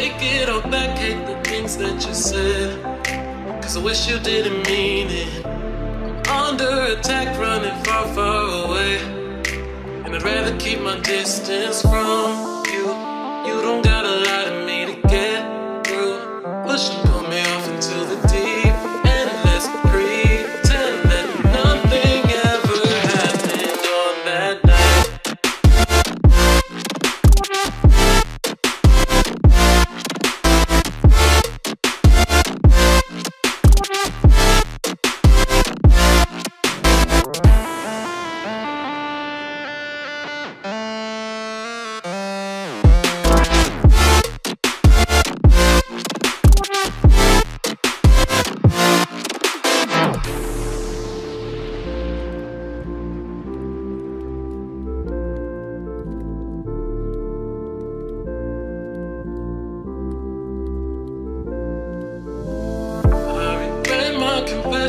Take it all back, hate the things that you said. Cause I wish you didn't mean it. I'm under attack, running far, far away. And I'd rather keep my distance from you.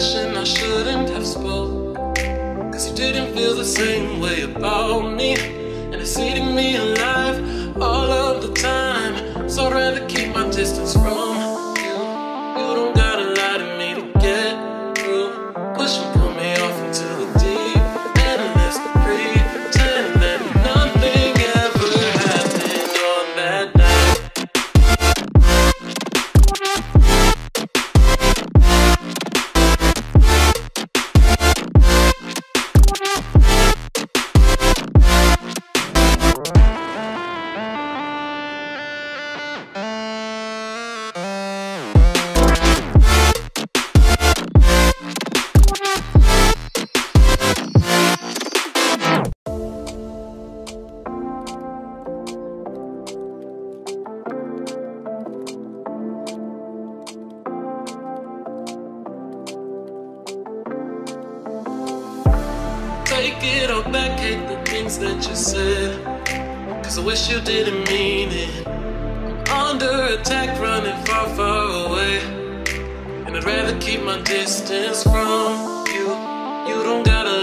Confession, I shouldn't have spoke. Cause you didn't feel the same way about me. take it all back, hate the things that you said. Cause I wish you didn't mean it. I'm under attack, running far, far away. And I'd rather keep my distance from you. You don't gotta